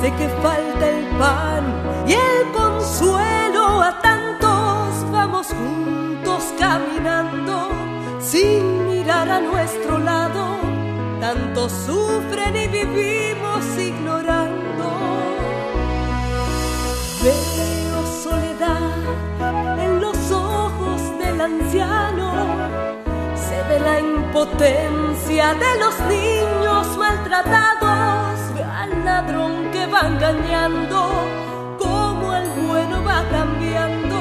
Sé que falta el pan y el consuelo a tantos vamos juntos caminando sin mirar a nuestro lado. Tantos sufren y vivimos ignorando. Veo soledad en los ojos del anciano. Se ve la impotencia de los niños maltratados. Al ladrón que va engañando, como el bueno va cambiando.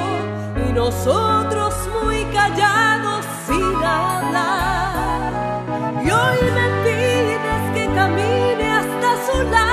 Y nosotros muy callados sin hablar. Y hoy me pides que camine hasta su lado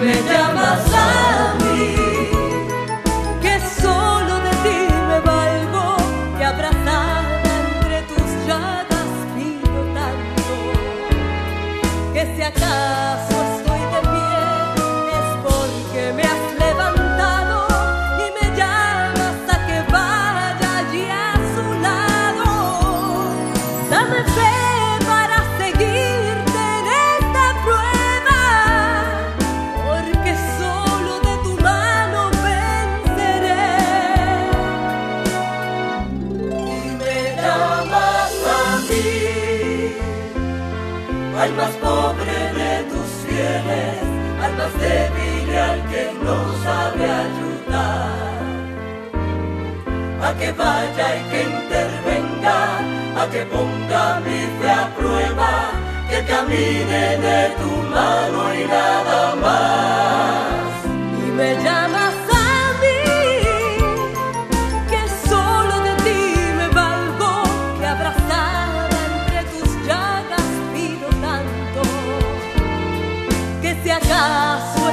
me llamas al más pobre de tus fieles, al más débil y al que no sabe ayudar. A que vaya y que intervenga, a que ponga mi fe a prueba, que camine de tu mano y tus